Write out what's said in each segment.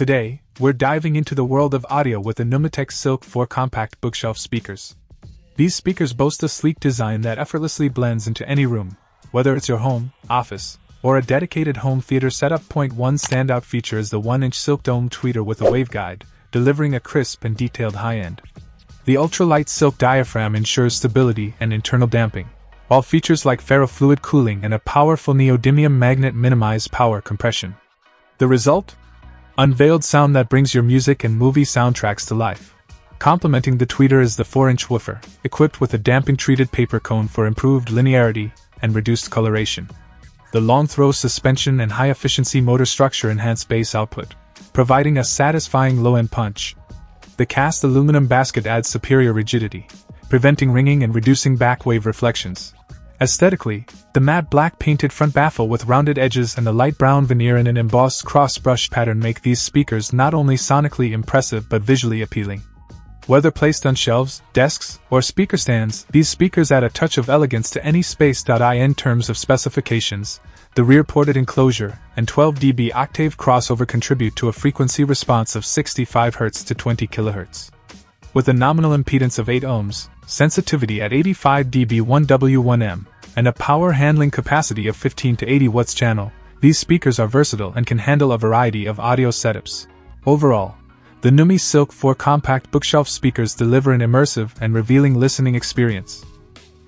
Today, we're diving into the world of audio with the Numitech Silk 4 compact bookshelf speakers. These speakers boast a sleek design that effortlessly blends into any room, whether it's your home, office, or a dedicated home theater setup. Point one standout feature is the 1 inch silk dome tweeter with a waveguide, delivering a crisp and detailed high end. The ultralight silk diaphragm ensures stability and internal damping, while features like ferrofluid cooling and a powerful neodymium magnet minimize power compression. The result? Unveiled sound that brings your music and movie soundtracks to life. Complementing the tweeter is the 4 inch woofer, equipped with a damping treated paper cone for improved linearity and reduced coloration. The long throw suspension and high efficiency motor structure enhance bass output, providing a satisfying low end punch. The cast aluminum basket adds superior rigidity, preventing ringing and reducing back wave reflections. Aesthetically, the matte black painted front baffle with rounded edges and a light brown veneer and an embossed cross brush pattern make these speakers not only sonically impressive but visually appealing. Whether placed on shelves, desks, or speaker stands, these speakers add a touch of elegance to any space. In terms of specifications, the rear ported enclosure and 12 dB octave crossover contribute to a frequency response of 65 Hz to 20 kHz. With a nominal impedance of 8 ohms, sensitivity at 85 dB 1W1M, and a power handling capacity of 15 to 80 watts channel, these speakers are versatile and can handle a variety of audio setups. Overall, the NEUMI Silk 4 compact bookshelf speakers deliver an immersive and revealing listening experience.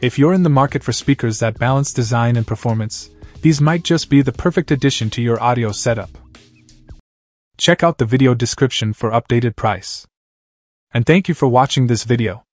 If you're in the market for speakers that balance design and performance, these might just be the perfect addition to your audio setup. Check out the video description for updated price. And thank you for watching this video.